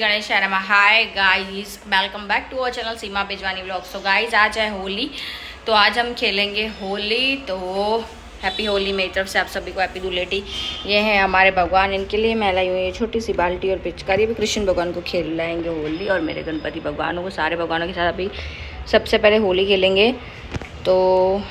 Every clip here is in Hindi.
Ganesh Sharma. Hi guys welcome back to our channel Seema Bejwani blog so guys आज है होली तो आज हम खेलेंगे होली। तो हैप्पी होली मेरी तरफ़ से, आप सभी को हैप्पी दुलेटी ये है हमारे भगवान, इनके लिए मैं लाई हुई है छोटी सी बाल्टी और पिचकारी। भी कृष्ण भगवान को खेल लाएँगे होली और मेरे गणपति भगवानों को सारे भगवानों के साथ अभी सबसे पहले होली खेलेंगे। तो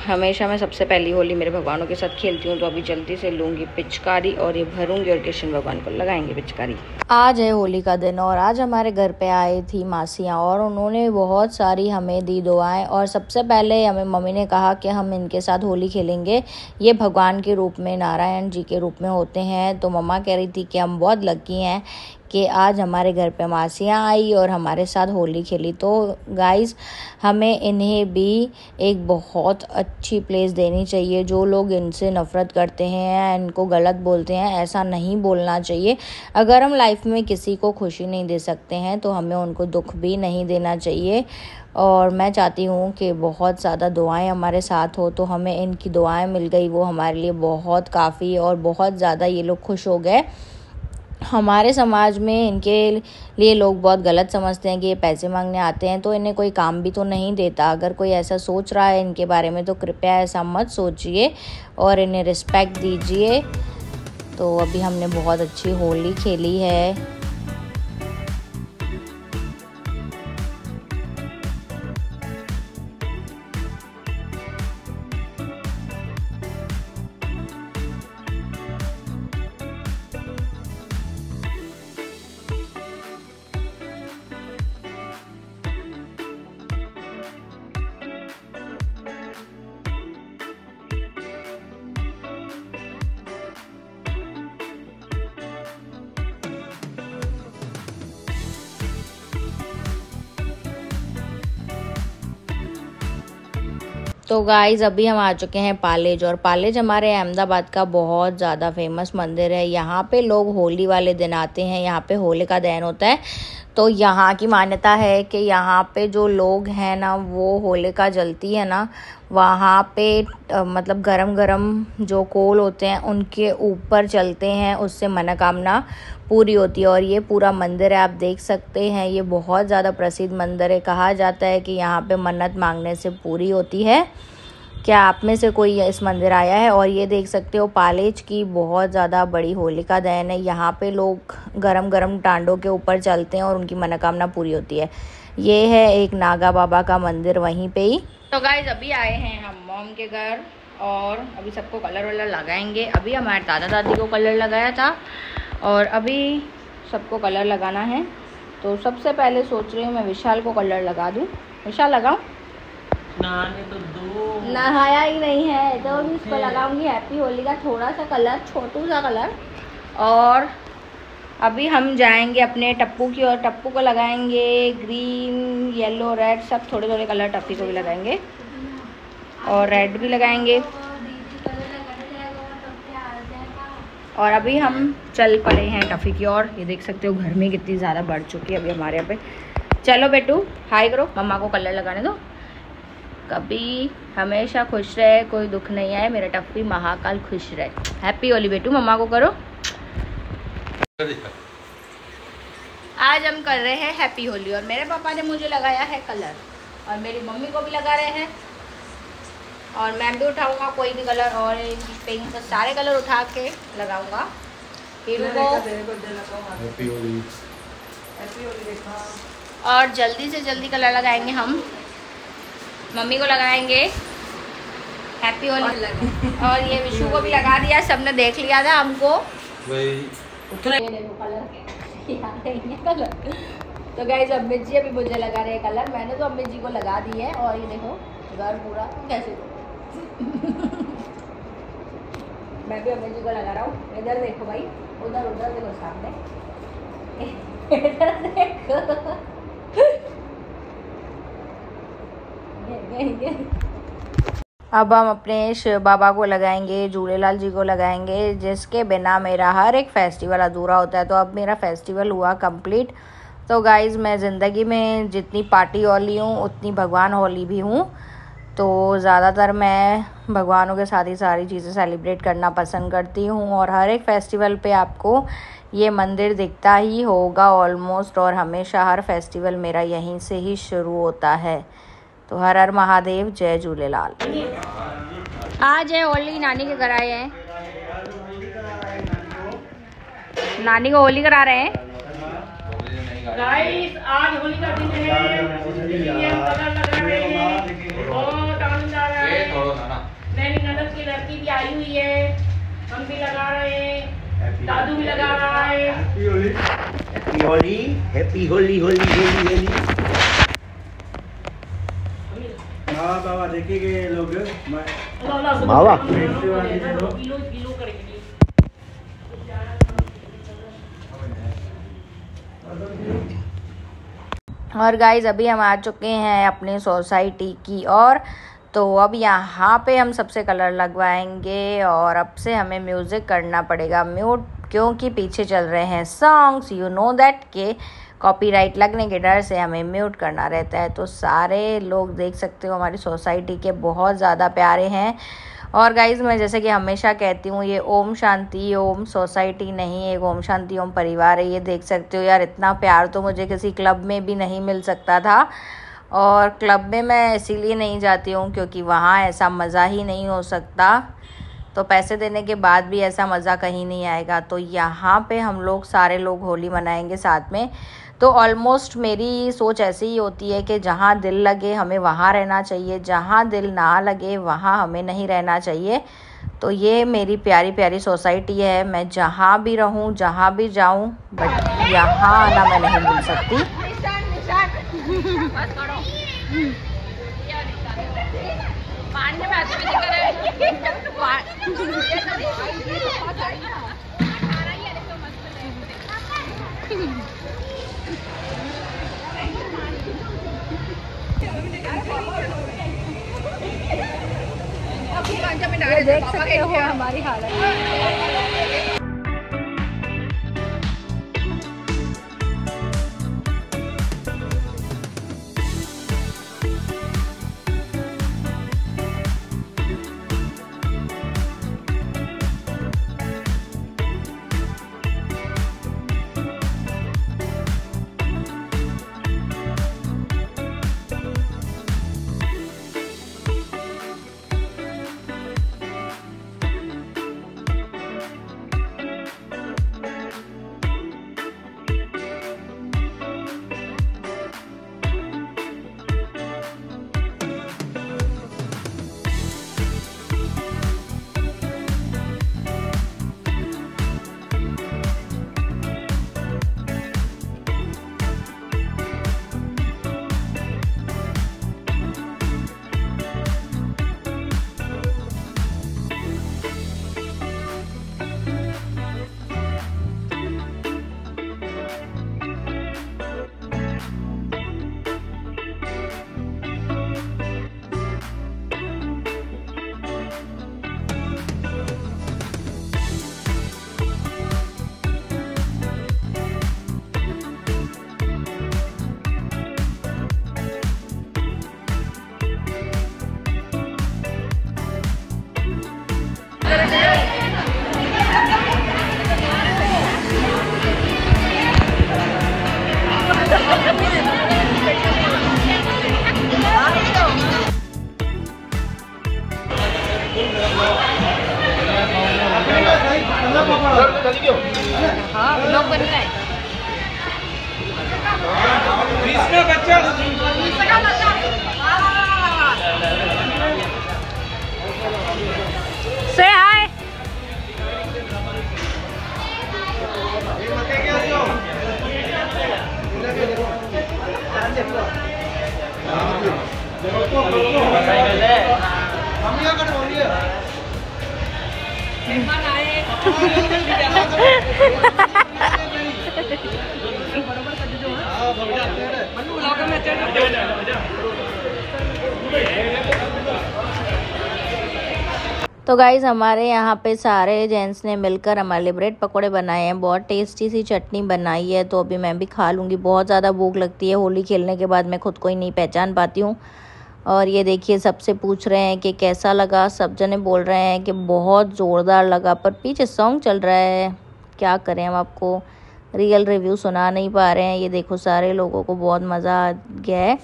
हमेशा मैं सबसे पहली होली मेरे भगवानों के साथ खेलती हूँ तो अभी जल्दी से लूँगी पिचकारी और ये भरूँगी और कृष्ण भगवान को लगाएँगे पिचकारी। आज है होली का दिन और आज हमारे घर पे आई थी मासियाँ और उन्होंने बहुत सारी हमें दी दुआएँ और सबसे पहले हमें मम्मी ने कहा कि हम इनके साथ होली खेलेंगे। ये भगवान के रूप में नारायण जी के रूप में होते हैं तो मम्मा कह रही थी कि हम बहुत लकी हैं कि आज हमारे घर पे मासियाँ आई और हमारे साथ होली खेली। तो गाइस हमें इन्हें भी एक बहुत अच्छी प्लेस देनी चाहिए। जो लोग इनसे नफ़रत करते हैं इनको गलत बोलते हैं, ऐसा नहीं बोलना चाहिए। अगर हम लाइफ में किसी को खुशी नहीं दे सकते हैं तो हमें उनको दुख भी नहीं देना चाहिए। और मैं चाहती हूँ कि बहुत ज़्यादा दुआएँ हमारे साथ हो तो हमें इनकी दुआएँ मिल गई। वो हमारे लिए बहुत काफ़ी और बहुत ज़्यादा ये लोग खुश हो गए। हमारे समाज में इनके लिए लोग बहुत गलत समझते हैं कि ये पैसे मांगने आते हैं तो इन्हें कोई काम भी तो नहीं देता। अगर कोई ऐसा सोच रहा है इनके बारे में तो कृपया ऐसा मत सोचिए और इन्हें रिस्पेक्ट दीजिए। तो अभी हमने बहुत अच्छी होली खेली है। तो गाइज़ अभी हम आ चुके हैं पालेज और पालेज हमारे अहमदाबाद का बहुत ज़्यादा फ़ेमस मंदिर है। यहाँ पे लोग होली वाले दिन आते हैं। यहाँ पे होली का दहन होता है। तो यहाँ की मान्यता है कि यहाँ पे जो लोग हैं ना, वो होलिका जलती है ना, वहाँ पे मतलब गरम गरम जो कोल होते हैं, उनके ऊपर चलते हैं, उससे मनोकामना पूरी होती है। और ये पूरा मंदिर है, आप देख सकते हैं, ये बहुत ज़्यादा प्रसिद्ध मंदिर है। कहा जाता है कि यहाँ पे मन्नत मांगने से पूरी होती है। क्या आप में से कोई इस मंदिर आया है? और ये देख सकते हो, पालेज की बहुत ज़्यादा बड़ी होलिका दहन है। यहाँ पे लोग गरम गरम टांडों के ऊपर चलते हैं और उनकी मनोकामना पूरी होती है। ये है एक नागा बाबा का मंदिर वहीं पे ही। तो गाइज़ अभी आए हैं हम मोम के घर और अभी सबको कलर वलर लगाएँगे। अभी हमारे दादा दादी को कलर लगाया था और अभी सबको कलर लगाना है। तो सबसे पहले सोच रही हूँ मैं विशाल को कलर लगा दूँ। विशाल लगाऊँ नहाने तो दो। नहाया ही नहीं है। तो अभी इसको लगाऊँगी हैप्पी होली का थोड़ा सा कलर छोटू सा कलर और अभी हम जाएँगे अपने टप्पू की और टप्पू को लगाएँगे ग्रीन येलो रेड सब थोड़े थोड़े कलर टप्पी को भी लगाएँगे। और रेड भी लगाएँगे। और अभी हम चल पड़े हैं टफ़ी की ओर। ये देख सकते हो घर में कितनी ज़्यादा बढ़ चुकी है अभी हमारे यहाँ पे। चलो बेटू हाई करो। मम्मा को कलर लगाने दो। कभी हमेशा खुश रहे कोई दुख नहीं आए मेरा टफ्फी महाकाल खुश रहे। हैप्पी होली बेटू मम्मा को करो। आज हम कर रहे हैं हैप्पी होली और मेरे पापा ने मुझे लगाया है कलर और मेरी मम्मी को भी लगा रहे हैं। और मैं भी उठाऊँगा कोई भी कलर ऑरेंज पिंक सारे कलर उठा के लगाऊँगा। और जल्दी से जल्दी कलर लगाएँगे हम। मम्मी को लगाएँगे। हैप्पी होली और ये विशु को भी लगा दिया सबने देख लिया था हमको। तो गाइज़ अम्मी जी अभी मुझे लगा रहे हैं कलर मैंने तो अम्मी जी को लगा दी है। और ये देखो घर पूरा। कैसे? मैं भी अमित जी को लगा रहा हूँ। इधर देखो भाई। उधर उधर देखो सामने। इधर देखो। अब हम अपने शिव बाबा को लगाएँगे झूलेलाल जी को लगाएँगे, जिसके बिना मेरा हर एक फेस्टिवल अधूरा होता है। तो अब मेरा फेस्टिवल हुआ कंप्लीट तो गाइज़ मैं ज़िंदगी में जितनी पार्टी होली हूँ, उतनी भगवान होली भी हूँ। तो ज़्यादातर मैं भगवानों के साथ ही सारी चीज़ें सेलिब्रेट करना पसंद करती हूँ। और हर एक फेस्टिवल पे आपको ये मंदिर दिखता ही होगा ऑलमोस्ट और हमेशा हर फेस्टिवल मेरा यहीं से ही शुरू होता है। तो हर हर महादेव जय झूलेलाल। आज है होली नानी के घर आए हैं। नानी को होली करा रहे हैं। गाइस आज होली का दिन है। हैं बहुत आनंद आ रहा है। की लड़की भी आई हुई है। हम भी लगा रहे हैं। दादू भी लगा रहा है। हैप्पी होली हैप्पी होली होली होली होली मावा देखेंगे लोग। मावा? और गाइज़ अभी हम आ चुके हैं अपनी सोसाइटी की और तो अब यहाँ पे हम सबसे कलर लगवाएँगे और अब से हमें म्यूज़िक करना पड़ेगा। म्यूट क्योंकि पीछे चल रहे हैं सॉन्ग्स यू नो दैट के कॉपीराइट लगने के डर से हमें म्यूट करना रहता है। तो सारे लोग देख सकते हो, हमारी सोसाइटी के बहुत ज़्यादा प्यारे हैं। और गाइज़ मैं जैसे कि हमेशा कहती हूँ, ये ओम शांति, ओम सोसाइटी नहीं एक ओम शांति, ओम परिवार है। ये देख सकते हो यार, इतना प्यार तो मुझे किसी क्लब में भी नहीं मिल सकता था। और क्लब में मैं इसीलिए नहीं जाती हूँ क्योंकि वहाँ ऐसा मज़ा ही नहीं हो सकता। तो पैसे देने के बाद भी ऐसा मज़ा कहीं नहीं आएगा। तो यहाँ पे हम लोग, सारे लोग होली मनाएँगे साथ में। तो ऑलमोस्ट मेरी सोच ऐसी ही होती है कि जहाँ दिल लगे हमें वहाँ रहना चाहिए, जहाँ दिल ना लगे वहाँ हमें नहीं रहना चाहिए। तो ये मेरी प्यारी प्यारी सोसाइटी है, मैं जहाँ भी रहूँ, जहाँ भी जाऊँ, बट यहाँ आना मैं नहीं भूल सकती। ये देख सकते हो हमारी हालत। तो गाइज़ हमारे यहाँ पे सारे जेंट्स ने मिलकर हमारे लिए ब्रेड पकौड़े बनाए हैं। बहुत टेस्टी सी चटनी बनाई है तो अभी मैं भी खा लूँगी। बहुत ज़्यादा भूख लगती है होली खेलने के बाद, मैं खुद को ही नहीं पहचान पाती हूँ। और ये देखिए, सबसे पूछ रहे हैं कि कैसा लगा? सब जने बोल रहे हैं कि बहुत ज़ोरदार लगा, पर पीछे सॉन्ग चल रहा है। क्या करें हम आपको? रियल रिव्यू सुना नहीं पा रहे हैं। ये देखो, सारे लोगों को बहुत मज़ा आ गया है।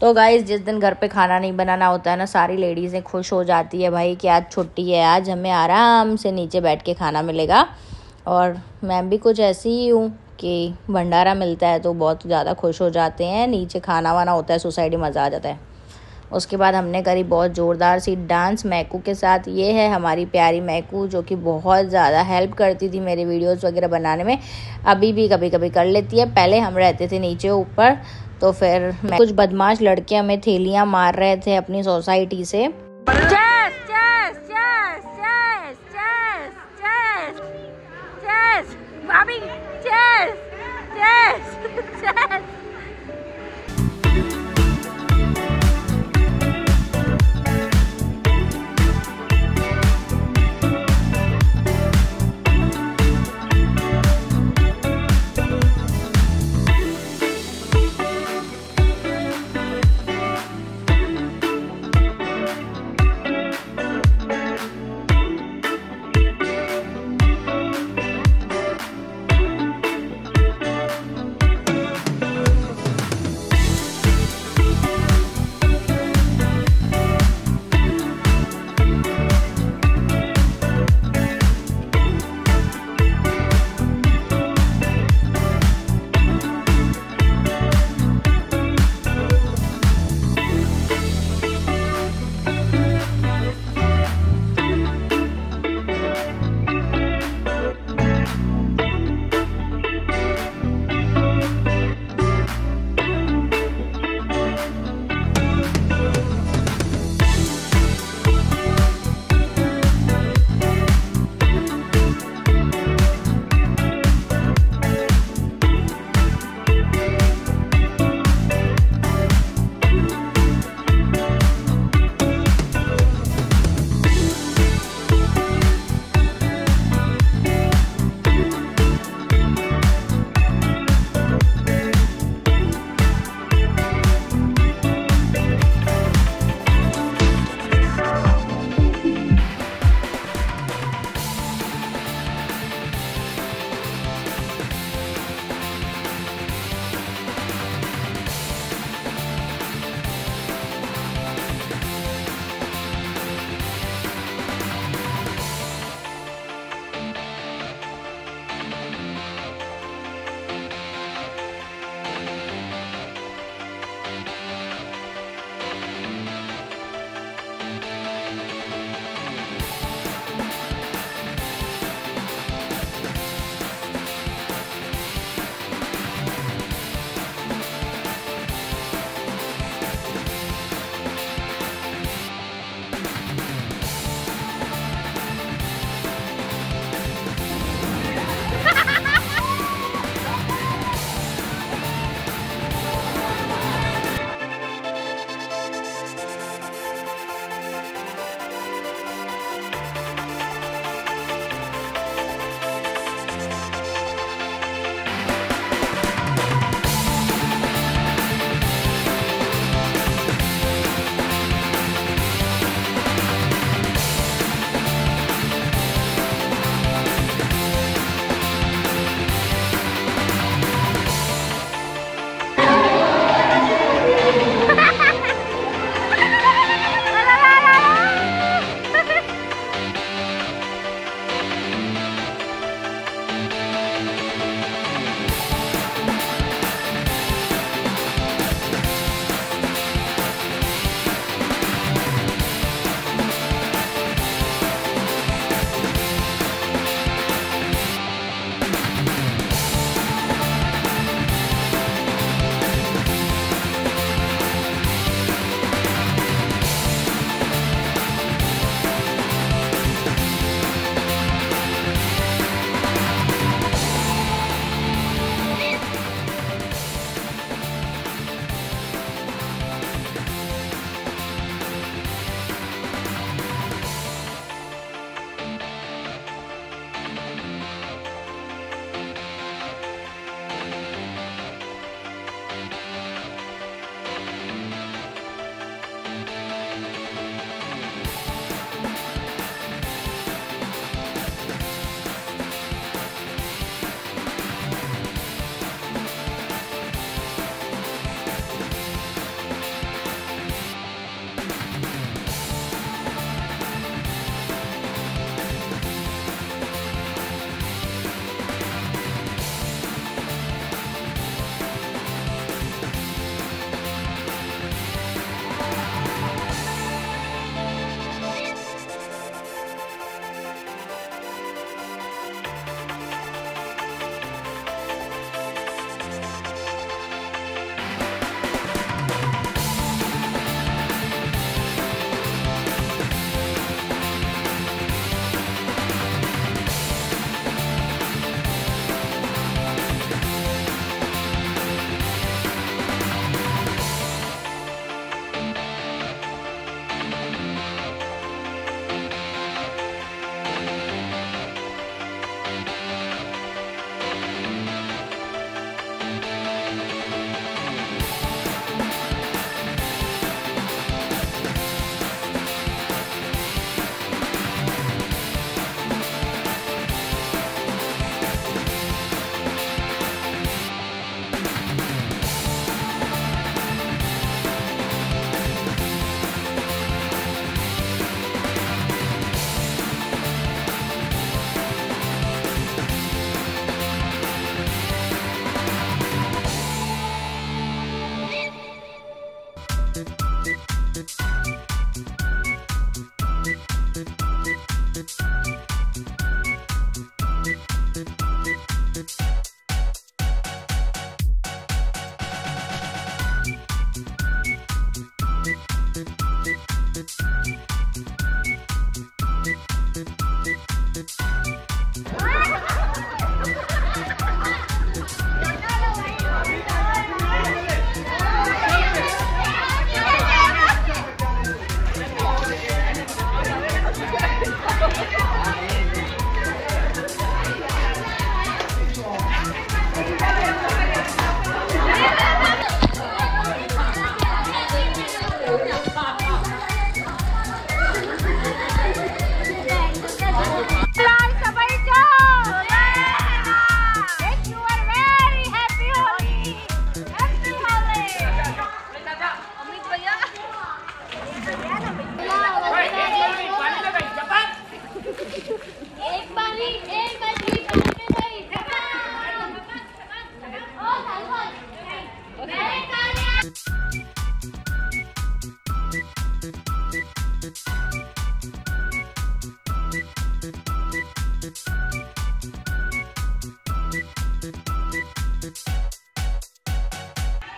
तो गाइज़ जिस दिन घर पे खाना नहीं बनाना होता है ना, सारी लेडीज़ें खुश हो जाती है, भाई कि आज छुट्टी है आज? हमें आराम से नीचे बैठ के खाना मिलेगा। और मैं भी कुछ ऐसी ही हूँ कि भंडारा मिलता है तो बहुत ज़्यादा खुश हो जाते हैं। नीचे खाना वाना होता है सोसाइटी मज़ा आ जाता है। उसके बाद हमने करी बहुत ज़ोरदार सी डांस। मैकू के साथ ये है हमारी प्यारी मैकू, जो कि बहुत ज़्यादा हेल्प करती थी मेरे वीडियोस वगैरह बनाने में। अभी भी कभी कभी कर लेती है। पहले हम रहते थे नीचे ऊपर तो फिर कुछ बदमाश लड़के हमें थैलियाँ मार रहे थे अपनी सोसाइटी से। भाभी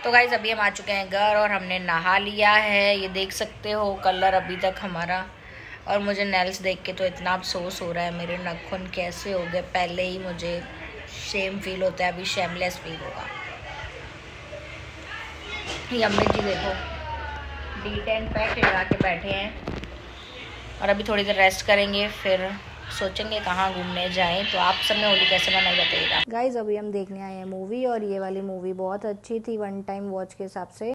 तो गाइज़ अभी हम आ चुके हैं घर और हमने नहा लिया है। ये देख सकते हो कलर अभी तक हमारा। और मुझे नेल्स देख के तो इतना अफसोस हो रहा है, मेरे नखुन कैसे हो गए? पहले ही मुझे शेम फील होता है, अभी शेमलेस फील होगा। ये अम्मी जी देखो डी टेन पैक लगा के बैठे हैं। और अभी थोड़ी देर रेस्ट करेंगे, फिर सोचेंगे कहाँ घूमने जाएँ तो आप सब में होली कैसे मनाई बताइएगा। गाइज़ अभी हम देखने आए हैं मूवी और ये वाली मूवी बहुत अच्छी थी वन टाइम वॉच के हिसाब से।